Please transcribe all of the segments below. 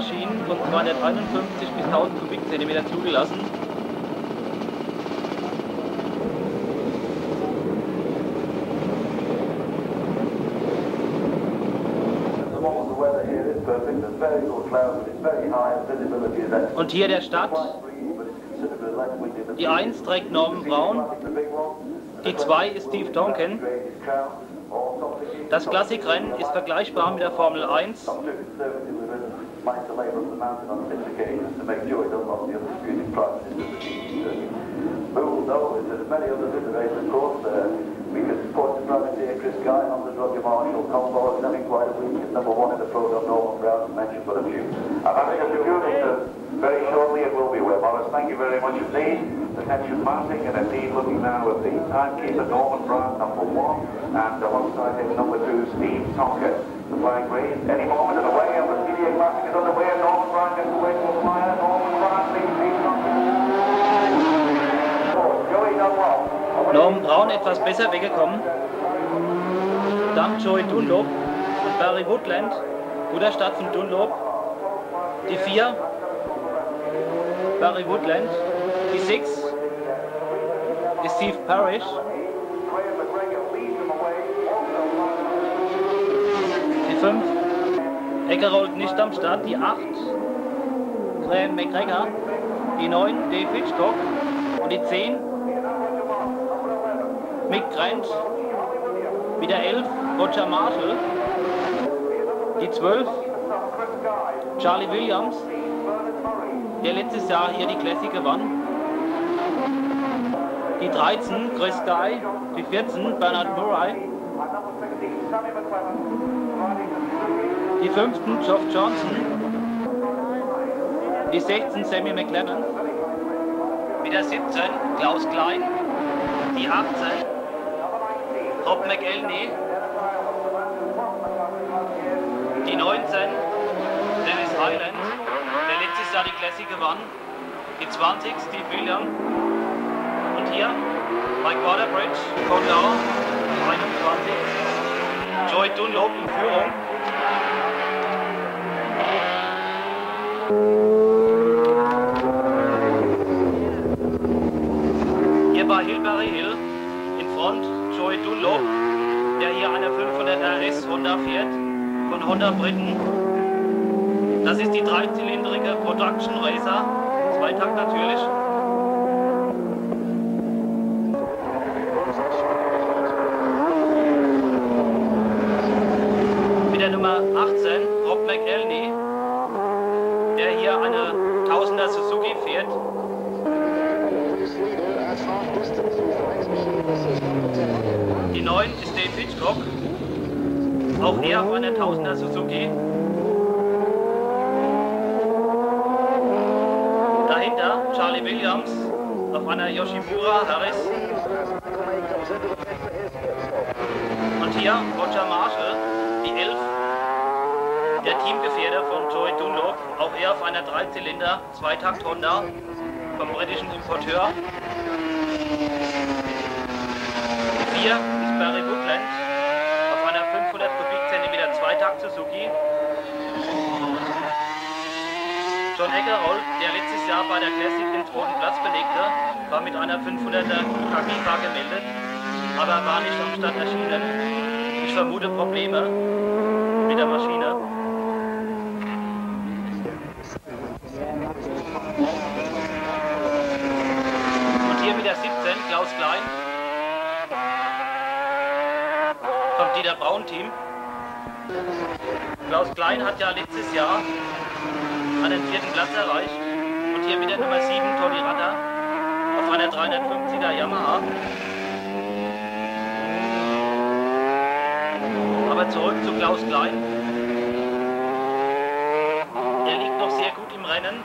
Solomaschinen von 251 bis 1000 Kubikzentimeter zugelassen. Und hier der Start. Die 1 trägt Norman Brown, die 2 ist Steve Tonkin. Das Klassikrennen ist vergleichbar mit der Formel 1. on this occasion to make sure it unlocks the undisputed prices of the GT30. But although, as there's many others in the race, of course, uh, we can support the privateer Chris Guy on the Roger Marshall combo, and having quite a week at number one in the program, Norman Brown, and mention but a few. I'm having a few very shortly it will be Webb Morris. Thank you very much indeed. Attention mounting and indeed looking now at the timekeeper Norman Brown, number one, and alongside him number two Steve Tonker. The flag raised any moment of the Norman Brown etwas besser weggekommen. Dank Joey Dunlop und Barry Woodland. Guter Start von Dunlop. Die 4. Barry Woodland. Die 6 ist Steve Parrish. Die 5. Eckerold nicht am Start. Die 8. Graham McGregor. Die 9. Dave Hitchcock. Und die 10. Mick Grant, wieder 11, Roger Marshall, die 12, Charlie Williams, der letztes Jahr hier die Classic gewann, die 13, Chris Guy, die 14, Bernard Murray, die 5, Geoff Johnson, die 16, Sammy McLennan, wieder 17, Klaus Klein, die 18, Rob McElney, die 19, Dennis Highland, der letztes Jahr die Classic gewann, die 20, Steve William. Und hier Mike Waterbridge, Condor, 21, Joy Dunlop in Führung. Hier bei Hillberry Hill in Front Joey Dunlop, der hier eine 500 RS Honda fährt, von Honda Britten. Das ist die dreizylindrige Production Racer, Zweitakt natürlich. Mit der Nummer 18, Rob McElney, der hier eine 1000er Suzuki fährt. Die 9 ist Dave Hitchcock, auch auf einer 1000er Suzuki. Dahinter Charlie Williams auf einer Yoshimura Harris. Und hier Roger Marshall, die 11, der Teamgefährder von Joey Dunlop, auch er auf einer Dreizylinder, Zweitakt Honda vom britischen Importeur. 4 ist Barry Woodland auf einer 500 Kubikzentimeter Zweitakt Suzuki. John Eggerold, der letztes Jahr bei der Classic den zweiten Platz belegte, war mit einer 500er Kakifa gemeldet, aber war nicht am Start erschienen. Ich vermute Probleme mit der Maschine. Und hier wieder 17, Klaus Klein. Vom Dieter Braun Team. Klaus Klein hat ja letztes Jahr einen vierten Platz erreicht. Und hier wieder Nummer 7, Toni Ratter, auf einer 350er Yamaha. Aber zurück zu Klaus Klein. Er liegt noch sehr gut im Rennen.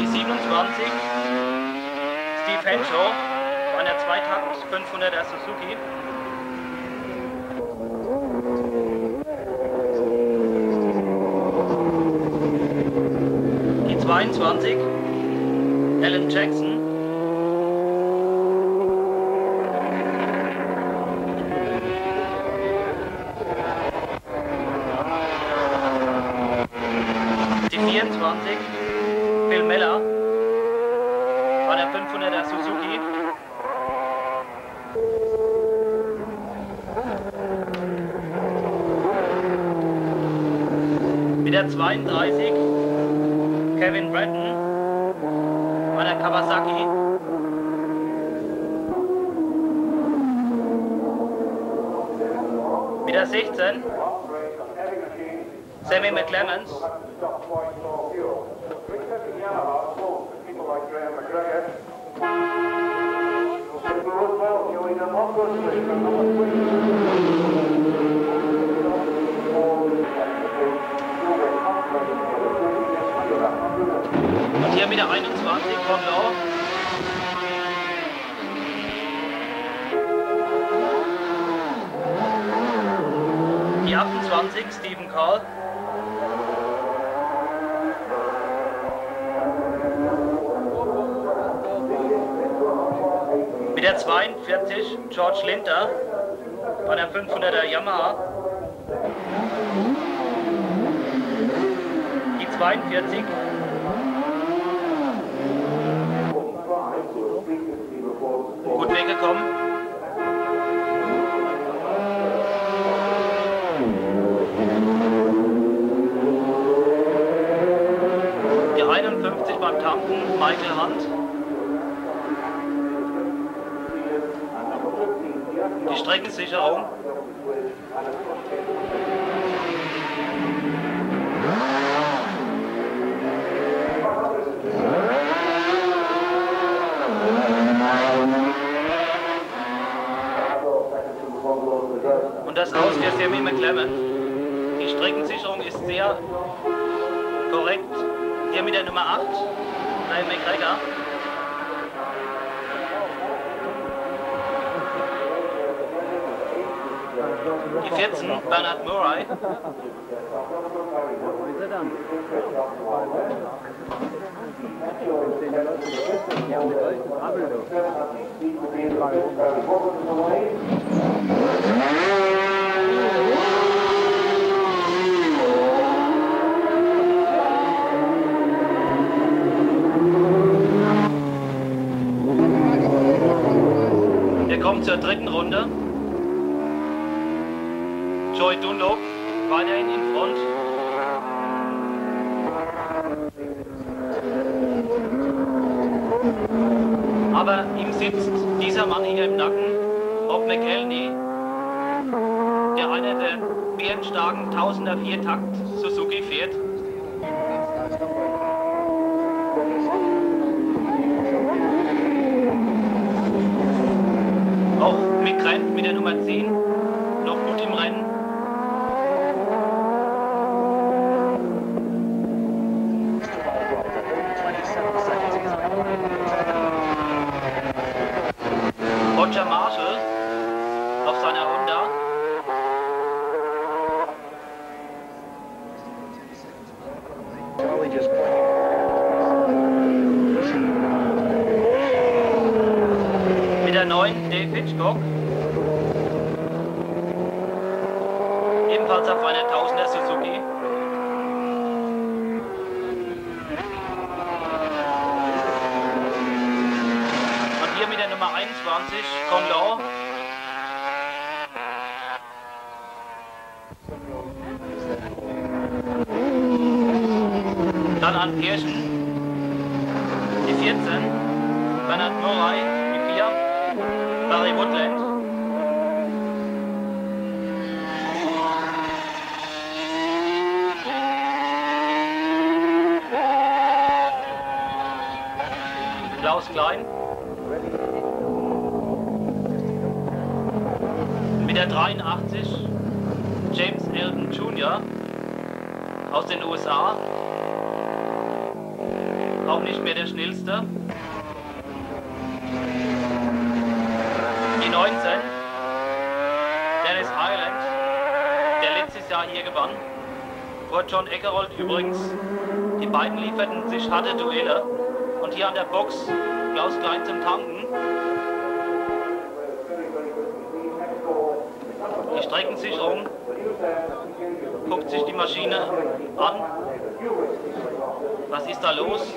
Die 27, Steve Henshaw, an der 2500er Suzuki. Die 22, Alan Jackson. Die 24, Bill Miller von der 500er Suzuki. 32 Kevin Bratton bei der Kawasaki. Mit der 16 Sammy McClemens. Und hier mit der 21 von Law. Die 28 Stephen Carl. Mit der 42 George Linter bei der 500er Yamaha. Die 42 gut weggekommen. Die 51 beim Tanken, Michael Hunt. Die Streckensicherung. Und das aus für Sammy McLemmon. Die Streckensicherung ist sehr korrekt. Hier mit der Nummer 8, Liam McGregor. Die 14, Bernhard Murray. Zur dritten Runde. Joy Dunlop weiterhin in Front. Aber ihm sitzt dieser Mann hier im Nacken, Bob McElney, der einer der bärenstarken Tausender Viertakt im Rennen. 20, Konlau. Dann an Kirchen. James Eldon Jr. aus den USA. Auch nicht mehr der schnellste. Die 19 Dennis Highland, der letztes Jahr hier gewann. Vor John Eckerold übrigens. Die beiden lieferten sich harte Duelle. Und hier an der Box Klaus Klein zum Tanken. Die Streckensicherung guckt sich die Maschine an. Was ist da los?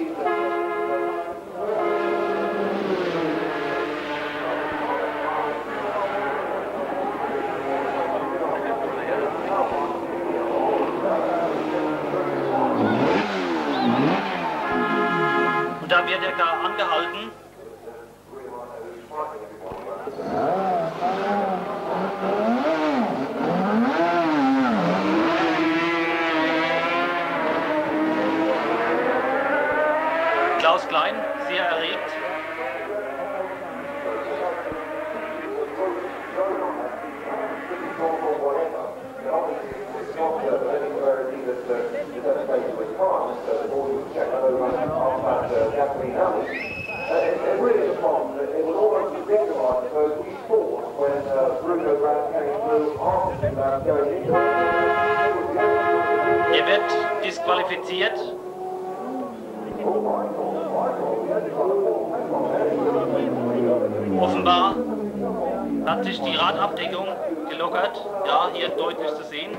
Er wird disqualifiziert. Offenbar hat sich die Radabdeckung gelockert. Ja, hier deutlich zu sehen.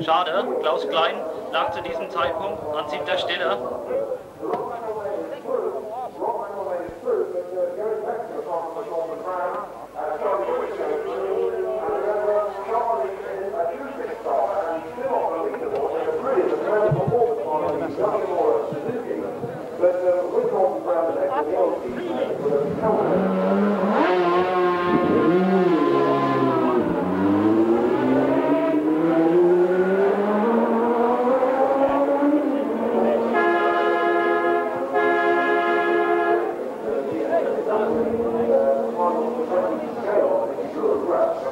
Schade, Klaus Klein lag zu diesem Zeitpunkt an siebter Stelle.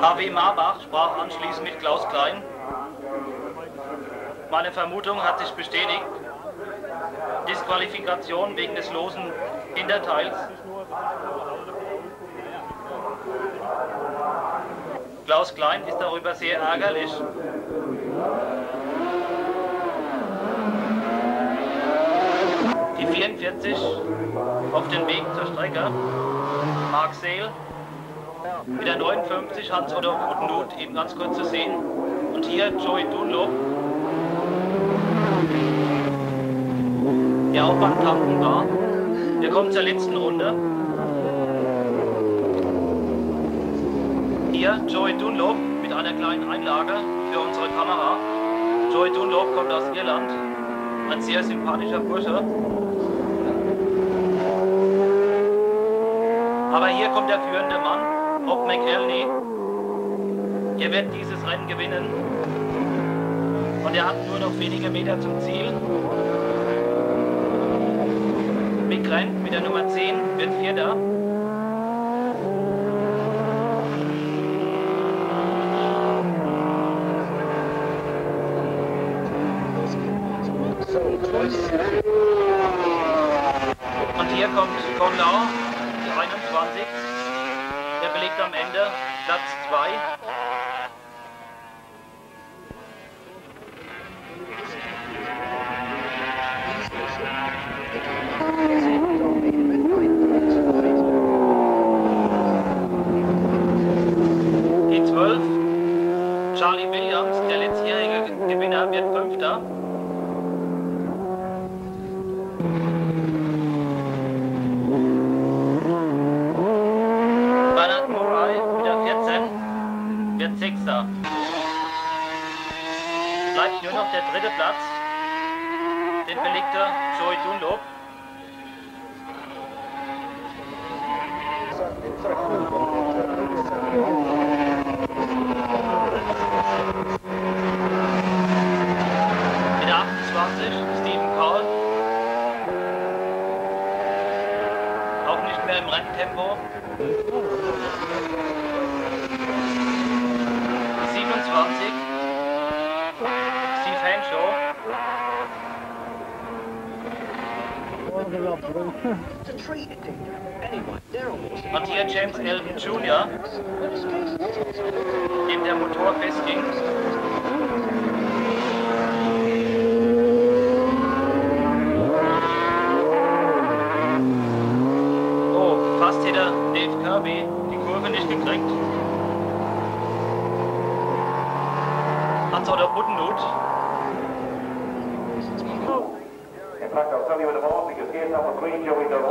HW Marbach sprach anschließend mit Klaus Klein. Meine Vermutung hat sich bestätigt. Disqualifikation wegen des losen Hinterteils. Klaus Klein ist darüber sehr ärgerlich. Die 44 auf dem Weg zur Strecke. Mark Seel mit der 59 Hans oder Rotenhut eben ganz kurz zu sehen. Und hier Joey Dunlop, der auch beim Tanken war. Wir kommen zur letzten Runde. Hier Joey Dunlop mit einer kleinen Einlage für unsere Kamera. Joey Dunlop kommt aus Irland, ein sehr sympathischer Bursche. Aber hier kommt der führende Mann, Bob McElney. Er wird dieses Rennen gewinnen. Und er hat nur noch wenige Meter zum Ziel. Mick rennt mit der Nummer 10, wird Vierter. Und hier kommt Von Lau, die 21. Der belegt am Ende Platz 2. der dritte Platz. Den belegte Joey Dunlop. Mit der 28 Stephen Call. Auch nicht mehr im Renntempo. 27 Steve Henshaw. Und hier James Elton Jr., dem der Motor festging. Oh, fast hätte Dave Kirby die Kurve nicht gekriegt. Hans oder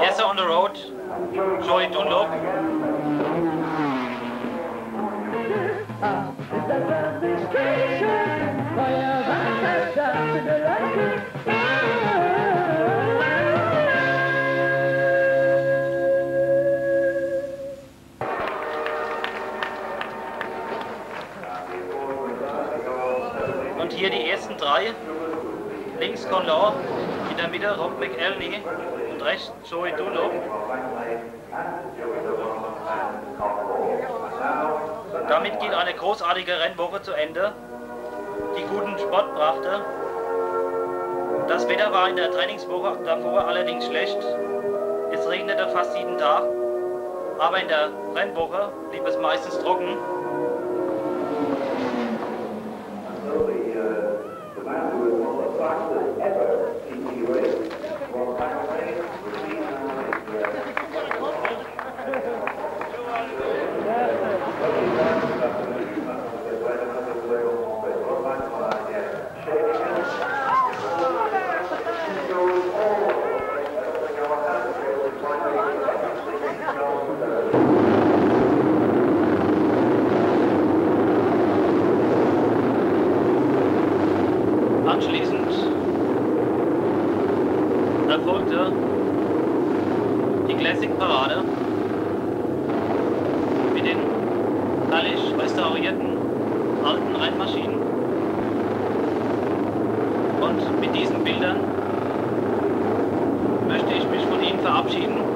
Yes, on the road. Joey Dunlop. Und hier die ersten drei. Links Conlor, Mitte Rob McElney und rechts Joey Dunlop. Damit geht eine großartige Rennwoche zu Ende, die guten Sport brachte. Das Wetter war in der Trainingswoche davor allerdings schlecht. Es regnete fast jeden Tag, aber in der Rennwoche blieb es meistens trocken. Anschließend erfolgte die Classic-Parade mit den herrlich restaurierten alten Rennmaschinen. Und mit diesen Bildern möchte ich mich von Ihnen verabschieden.